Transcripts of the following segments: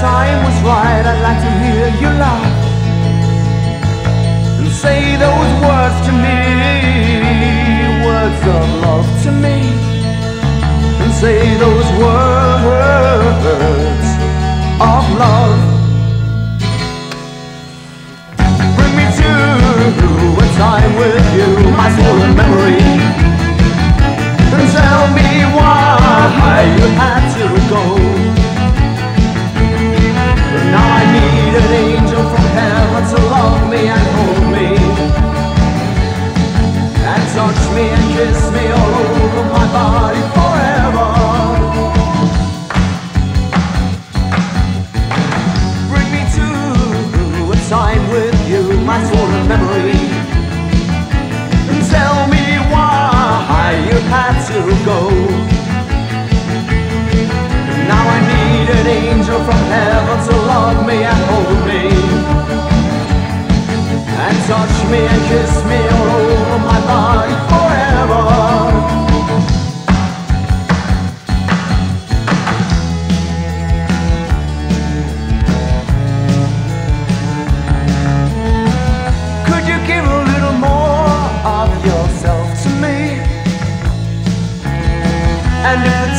time was right, I'd like to hear you laugh and say those words to me, words of love to me, and say those words of love. you my swollen memory. And tell me why you had to go. Now I need an angel from heaven to love me and hold me. And touch me and kiss me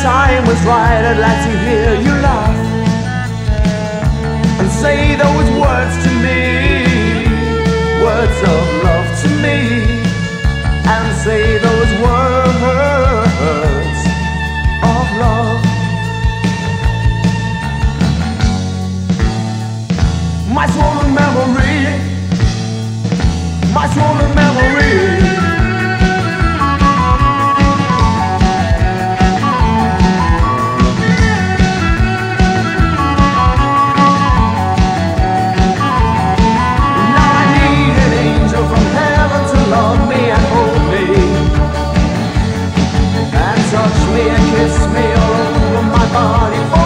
time was right, I'd like to hear you laugh and say those words to me, words of love to me, and say those words of love. My swollen memory, my swollen memory. kiss me all over my body.